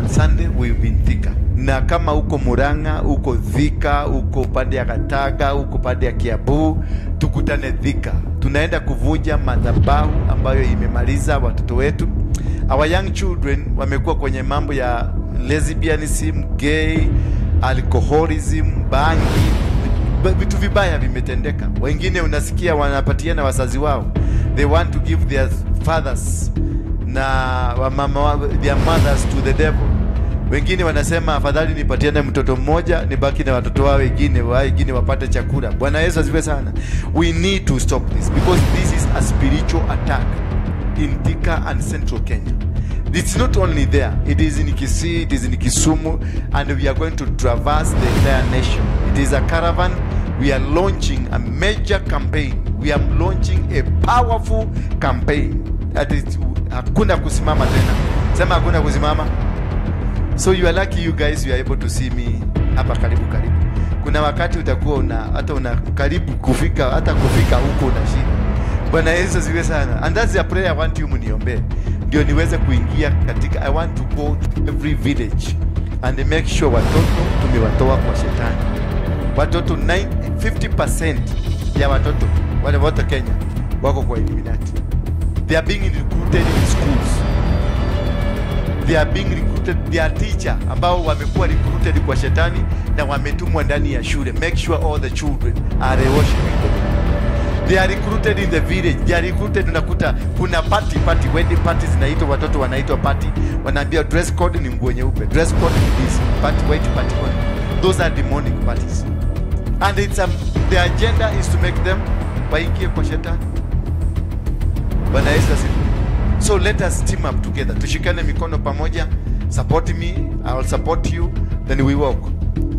on Sunday we've been Thika, na kama uko Murang'a, uko Thika, uko pande ya Kataga, uko pande ya Kiabu, tukutane Thika. Tunaenda kuvunja madhabahu ambayo imemaliza watoto wetu. Our young children wamekuwa kwenye mambo ya lesbianism, gay, alcoholism, bangi, vitu vibaya vimetendeka. Wengine unasikia wanapatiana wazazi wao, they want to give their fathers na wamama wa- their mothers to the devil. Wengine wanasema afadhali nipatiane mtoto mmoja nibaki na watoto wao wengine wa wengine wapate chakula. Bwana Yesu asifiwe sana. We need to stop this because this is a spiritual attack in Thika and Central Kenya. It's not only there, it is in Kisii, it is in Kisumu, and we are going to traverse the entire nation. It is a caravan. We are launching a major campaign. We are launching a powerful campaign. That is, hakuna kusimama tena. Sema hakuna kusimama. So you are lucky you guys you are able to see me hapa karibu karibu. Kuna wakati utakuwa una hata una karibu kufika hata kufika huko unashinda. Bwana Yesu asifiwe sana. And that's the prayer I want you mniombe. Ndio niweze kuingia katika I want to go to every village and make sure watoto tumewatoa kwa shetani. Watoto 90, 50% ya watoto wale wote Kenya wako kwa Illuminati. They are being recruited in schools they are being recruited, they are teacher ambao wamekuwa recruited kwa shetani na wametumwa ndani ya shule. Make sure all the children are worshiping. They are recruited in the village. They are recruited, unakuta kuna party party, wedding party zinaitwa, watoto wanaitwa party, wanaambia dress code ni nguo nyeupe, dress code ni this, party white, party code Those are demonic parties and it's um, the agenda is to make them waingie kwa shetani. Bwana Yesu asifiwe. So let us team up together. Tushikane mikono pamoja. Support me, I will support you, then we walk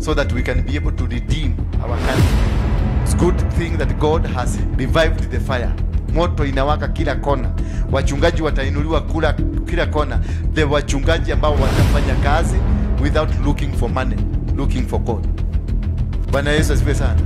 so that we can be able to redeem our country. It's good thing that God has revived the fire. Moto inawaka kila kona. Wachungaji watainuliwa kula kila kona. The wachungaji ambao watafanya kazi without looking for money, looking for God. Bwana Yesu asifiwe sana.